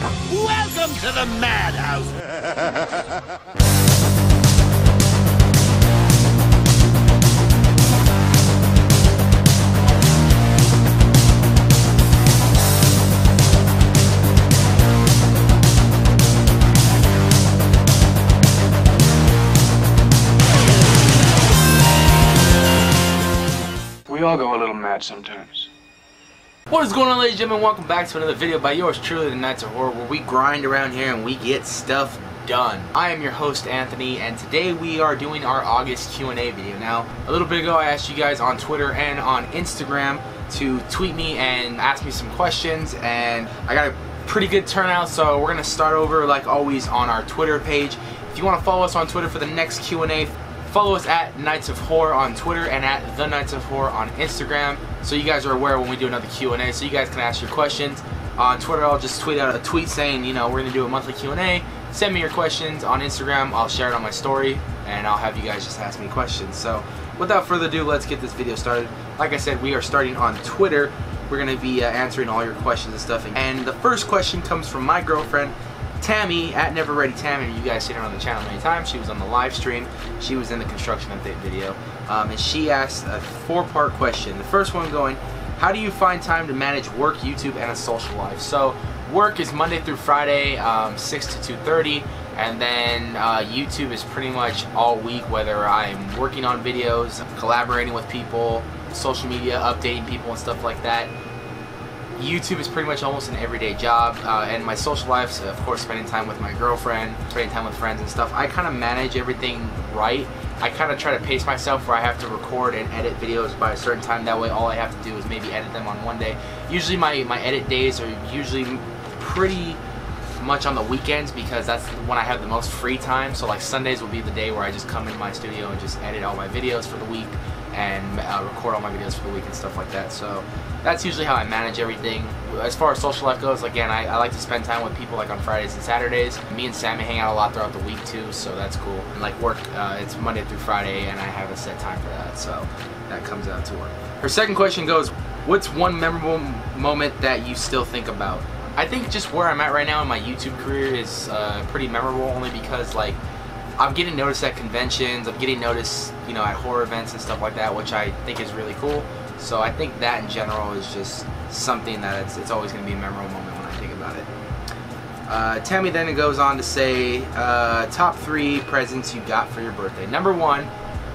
Welcome to the madhouse. We all go a little mad sometimes. What is going on ladies and gentlemen, welcome back to another video by yours truly, The Nights of Horror, where we grind around here and we get stuff done. I am your host Anthony, and today we are doing our August Q&A video. Now, a little bit ago I asked you guys on Twitter and on Instagram to tweet me and ask me some questions, and I got a pretty good turnout, so we're going to start over like always on our Twitter page. If you want to follow us on Twitter for the next Q&A, Follow us at Nights of Horror on Twitter and at The Nights of Horror on Instagram so you guys are aware when we do another Q&A so you guys can ask your questions. On Twitter, I'll just tweet out a tweet saying, you know, we're going to do a monthly Q&A. Send me your questions on Instagram. I'll share it on my story and I'll have you guys just ask me questions. So without further ado, let's get this video started. Like I said, we are starting on Twitter. We're going to be uh, answering all your questions and stuff. And the first question comes from my girlfriend, Tammy at Never Ready Tammy. You guys seen her on the channel many times. She was on the live stream. She was in the construction update video. Um, and she asked a four-part question. The first one going, how do you find time to manage work, YouTube, and a social life? So work is Monday through Friday, um, 6 to 2.30. And then uh, YouTube is pretty much all week, whether I'm working on videos, collaborating with people, social media, updating people and stuff like that. YouTube is pretty much almost an everyday job, uh, and my social life, so of course, spending time with my girlfriend, spending time with friends and stuff. I kind of manage everything right. I kind of try to pace myself where I have to record and edit videos by a certain time. That way, all I have to do is maybe edit them on one day. Usually, my my edit days are usually pretty much on the weekends because that's when I have the most free time. So like Sundays will be the day where I just come in my studio and just edit all my videos for the week and uh, record all my videos for the week and stuff like that. So that's usually how I manage everything. As far as social life goes, again, I, I, like to spend time with people like on Fridays and Saturdays. Me and Sammy hang out a lot throughout the week too, so that's cool. And like work, uh, it's Monday through Friday, and I have a set time for that, so that comes out to work. Her second question goes, what's one memorable moment that you still think about? I think just where I'm at right now in my YouTube career is uh, pretty memorable only because like I'm getting noticed at conventions, I'm getting noticed, you know, at horror events and stuff like that, which I think is really cool. So I think that in general is just something that it's, it's always going to be a memorable moment when I think about it. Uh, Tammy then goes on to say, uh, top three presents you got for your birthday. Number one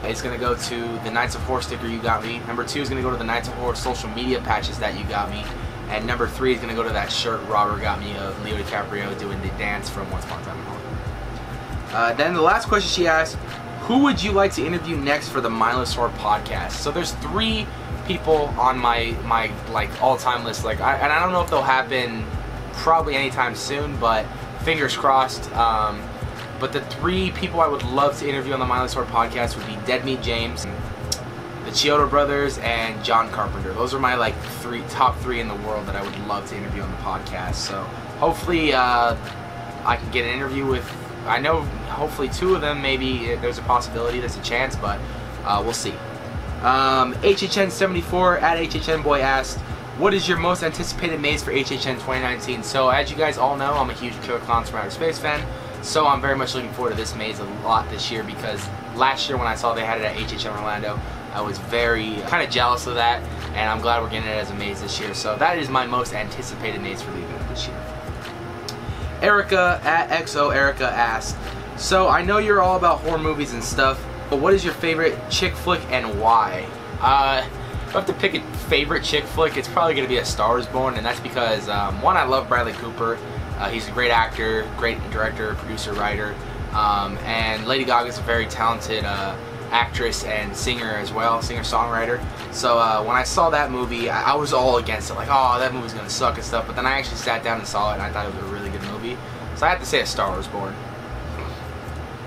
is going to go to the Nights of Horror sticker you got me. Number two is going to go to the Nights of Horror social media patches that you got me. And number three is going to go to that shirt Robert got me of Leo DiCaprio doing the dance from Once Upon a Time in Hollywood. Uh, then the last question she asked, who would you like to interview next for the Horror podcast? So there's three people on my my like all-time list. Like, I, and I don't know if they'll happen probably anytime soon, but fingers crossed. Um, but the three people I would love to interview on the Horror podcast would be Dead Meat James, the Chiodo brothers, and John Carpenter. Those are my like three top three in the world that I would love to interview on the podcast. So hopefully uh, I can get an interview with I know hopefully two of them, maybe there's a possibility, there's a chance, but uh, we'll see. Um, HHN74 at HHN Boy asked, what is your most anticipated maze for HHN 2019? So as you guys all know, I'm a huge Killer Clowns from Outer Space fan, so I'm very much looking forward to this maze a lot this year because last year when I saw they had it at HHN Orlando, I was very kind of jealous of that, and I'm glad we're getting it as a maze this year. So that is my most anticipated maze for the event this year. Erica at XO Erica asked, so I know you're all about horror movies and stuff, but what is your favorite chick flick and why? Uh, if I have to pick a favorite chick flick, it's probably going to be A Star is Born, and that's because, um, one, I love Bradley Cooper. Uh, he's a great actor, great director, producer, writer, um, and Lady Gaga's a very talented uh, actress and singer as well, singer-songwriter. So uh, when I saw that movie, I, I, was all against it, like, oh, that movie's gonna suck and stuff. But then I actually sat down and saw it, and I thought it was a really good movie. So I have to say, A Star is Born.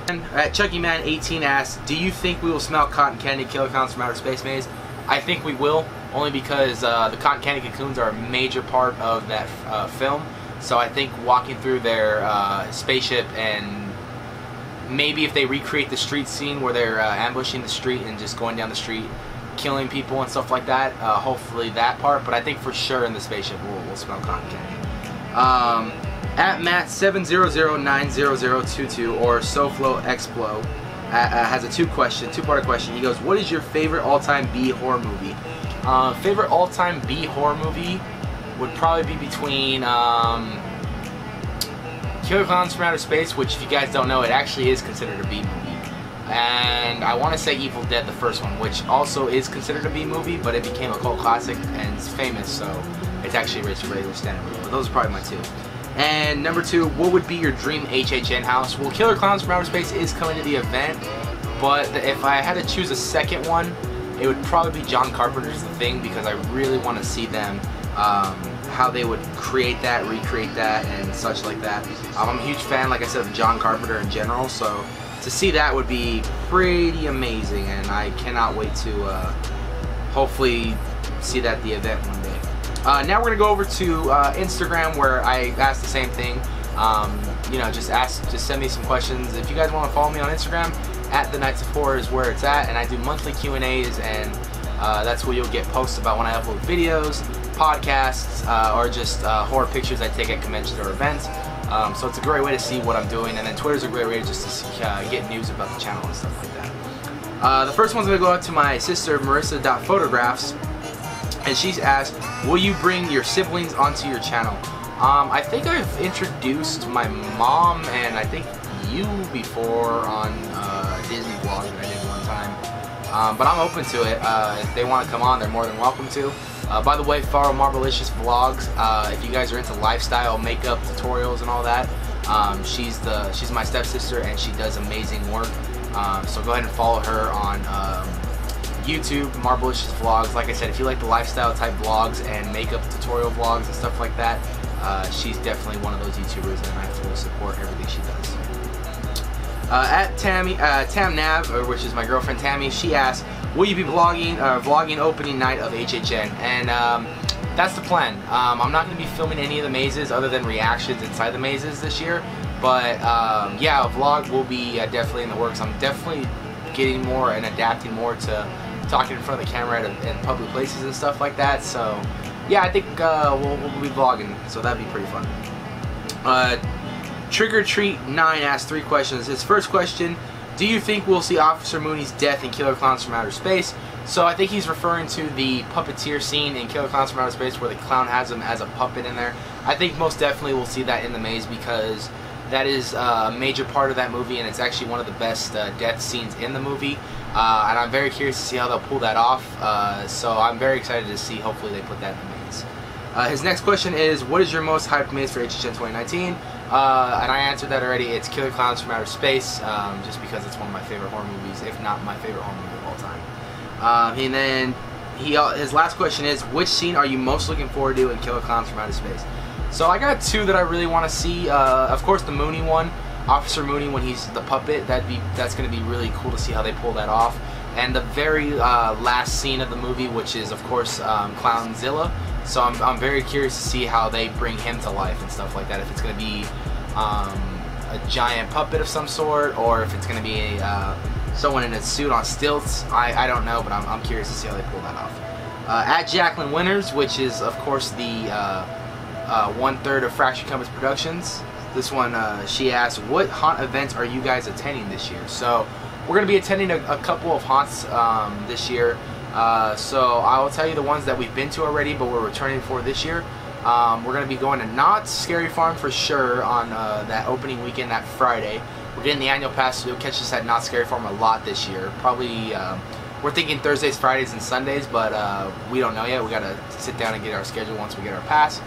At Chucky Man 18 asks, do you think we will smell cotton candy killer clowns from outer space maze? I think we will, only because uh, the cotton candy cocoons are a major part of that uh, film. So I think walking through their uh, spaceship and maybe if they recreate the street scene where they're uh, ambushing the street and just going down the street killing people and stuff like that uh, hopefully that part but I think for sure in the spaceship we'll, we'll smell cotton candy um, At Matt700900022 or SoFlo Explo uh, uh, has a two question, two part question. He goes, "What is your favorite all-time B horror movie?" Uh, favorite all-time B horror movie would probably be between um, Killer Clowns from Outer Space, which if you guys don't know, it actually is considered a B movie. And I want to say Evil Dead, the first one, which also is considered a B movie, but it became a cult classic and it's famous, so it's actually a regular standard movie. But those are probably my two. And number two, what would be your dream HHN house? Well, Killer Clowns from Outer Space is coming to the event, but if I had to choose a second one, it would probably be John Carpenter's The Thing because I really want to see them um, how they would create that, recreate that, and such like that. Um, I'm a huge fan, like I said, of John Carpenter in general, so to see that would be pretty amazing, and I cannot wait to uh, hopefully see that at the event one day. Uh, now we're gonna go over to uh, Instagram where I asked the same thing. Um, you know, just ask, just send me some questions. If you guys want to follow me on Instagram, at the Nights of Horror is where it's at, and I do monthly Q and A's, and uh, that's where you'll get posts about when I upload videos, podcasts, uh, or just uh, horror pictures I take at conventions or events. Um, so it's a great way to see what I'm doing, and then Twitter's a great way just to see, get news about the channel and stuff like that. The first one's gonna go out to my sister Marissa.photographs, and she's asked, "Will you bring your siblings onto your channel?" Um, I think I've introduced my mom and I think you before on uh, Disney vlog that I did one time. Um, but I'm open to it. Uh, if they want to come on, they're more than welcome to. Uh, by the way, follow Marvelicious Vlogs. Uh, if you guys are into lifestyle, makeup, tutorials, and all that, um, she's the she's my stepsister and she does amazing work. Um, so go ahead and follow her on um, YouTube, Marvelicious Vlogs. Like I said, if you like the lifestyle type vlogs and makeup tutorial vlogs and stuff like that, uh, she's definitely one of those YouTubers and I fully support everything she does. Uh, at Tammy, uh, Tam Nav, uh, which is my girlfriend Tammy, she asked, will you be vlogging, uh, vlogging opening night of HHN? And um, that's the plan. Um, I'm not going to be filming any of the mazes other than reactions inside the mazes this year. But um, yeah, a vlog will be uh, definitely in the works. I'm definitely getting more and adapting more to talking in front of the camera in public places and stuff like that. So yeah, I think uh, we'll, we'll, be vlogging, so that'd be pretty fun. Uh, Trick or Treat 9 asked three questions. His first question, do you think we'll see Officer Mooney's death in Killer Clowns from Outer Space? So I think he's referring to the puppeteer scene in Killer Clowns from Outer Space where the clown has him as a puppet in there. I think most definitely we'll see that in the maze because that is uh, a major part of that movie and it's actually one of the best uh, death scenes in the movie. Uh, and I'm very curious to see how they'll pull that off. Uh, so I'm very excited to see hopefully they put that in the maze. Uh, his next question is, what is your most hyped maze for HHN 2019? Uh, and I answered that already. It's Killer Clowns from Outer Space, um, just because it's one of my favorite horror movies, if not my favorite horror movie of all time. Um, and then he, his last question is, which scene are you most looking forward to in Killer Clowns from Outer Space? So I got two that I really want to see. Uh, of course, the Mooney one, Officer Mooney when he's the puppet. That'd be that's going to be really cool to see how they pull that off. And the very uh, last scene of the movie, which is of course um, Clownzilla. So I'm, I'm very curious to see how they bring him to life and stuff like that. If it's going to be um, a giant puppet of some sort, or if it's going to be a, uh, someone in a suit on stilts, I, I don't know, but I'm, I'm curious to see how they pull that off. Uh, at Jacqueline Winters, which is of course the uh, uh one third of Fraction Compass Productions. This one, uh, she asked, what haunt events are you guys attending this year? So we're going to be attending a, a couple of haunts um, this year. Uh, so I will tell you the ones that we've been to already, but we're returning for this year. Um, we're going to be going to Knott's Scary Farm for sure on uh, that opening weekend, that Friday. We're getting the annual pass, so you'll catch us at Knott's Scary Farm a lot this year. Probably, um, we're thinking Thursdays, Fridays, and Sundays, but uh, we don't know yet. We got to sit down and get our schedule once we get our pass.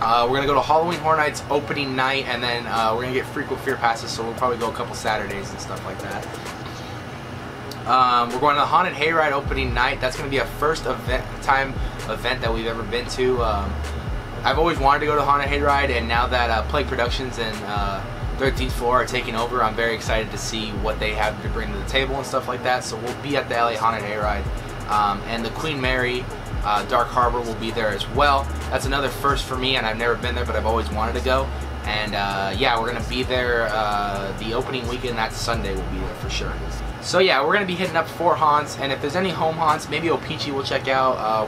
Uh, we're gonna go to Halloween Horror Nights opening night, and then uh, we're gonna get Frequent Fear passes, so we'll probably go a couple Saturdays and stuff like that. Um, we're going to the Haunted Hayride opening night. That's to be a first event time event that we've ever been to. Um, I've always wanted to go to Haunted Hayride, and now that uh, Plague Productions and uh, 13th Floor are taking over, I'm very excited to see what they have to bring to the table and stuff like that. So we'll be at the LA Haunted Hayride, um, and the Queen Mary uh, Dark Harbor will be there as well. That's another first for me, and I've never been there, but I've always wanted to go. And uh, yeah, we're gonna be there uh, the opening weekend. That Sunday, we'll be there for sure. So yeah, we're to be hitting up four haunts, and if there's any home haunts, maybe O-Pee-Chee we'll check out, uh,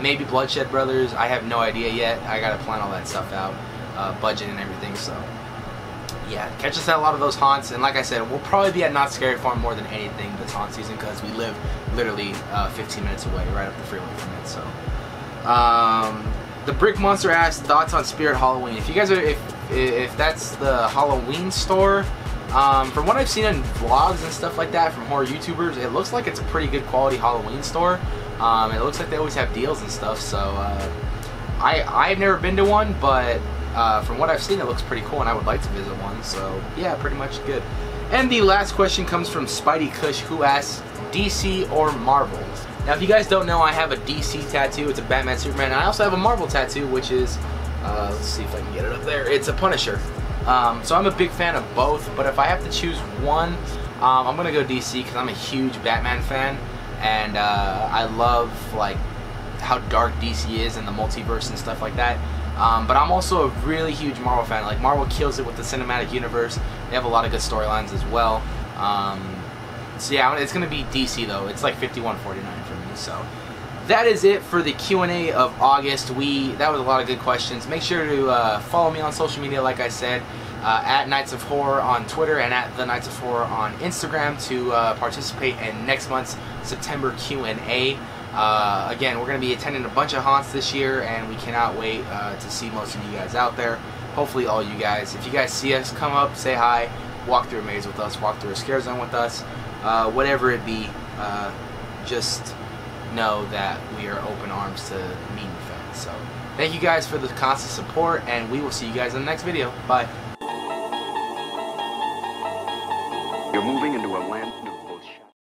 maybe Bloodshed Brothers, I have no idea yet, I got to plan all that stuff out. uh, budget and everything. So yeah, catch us at a lot of those haunts. And like I said, we'll probably be at Knott's Scary Farm more than anything this haunt season because we live literally uh, 15 minutes away, right up the freeway from it. So, um, the Brick Monster asked thoughts on Spirit Halloween. If you guys are, if if that's the Halloween store, um, from what I've seen in vlogs and stuff like that from horror YouTubers, it looks like it's a pretty good quality Halloween store. Um, it looks like they always have deals and stuff. So, uh, I I've never been to one, but uh, from what I've seen, it looks pretty cool, and I would like to visit one. So yeah, pretty much good. And the last question comes from Spidey Kush, who asks DC or Marvel. Now, if you guys don't know, I have a DC tattoo. It's a Batman Superman. And I also have a Marvel tattoo, which is, uh, let's see if I can get it up there. It's a Punisher. Um, so I'm a big fan of both, but if I have to choose one, um, I'm gonna go DC because I'm a huge Batman fan, and uh, I love like how dark DC is and the multiverse and stuff like that. Um, but I'm also a really huge Marvel fan. Like Marvel kills it with the cinematic universe. They have a lot of good storylines as well. Um, so yeah, it's gonna be DC though. It's like 51.49 for me. So that is it for the Q&A of August. We that was a lot of good questions. Make sure to uh, follow me on social media, like I said, uh, at Nights of Horror on Twitter and at the Nights of Horror on Instagram to uh, participate in next month's September Q&A. Uh, again, we're going to be attending a bunch of haunts this year, and we cannot wait uh, to see most of you guys out there. Hopefully, all you guys. If you guys see us, come up, say hi, walk through a maze with us, walk through a scare zone with us, uh, whatever it be. Uh, just know that we are open arms to meeting fans. So, thank you guys for the constant support, and we will see you guys in the next video. Bye. You're moving